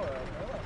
more.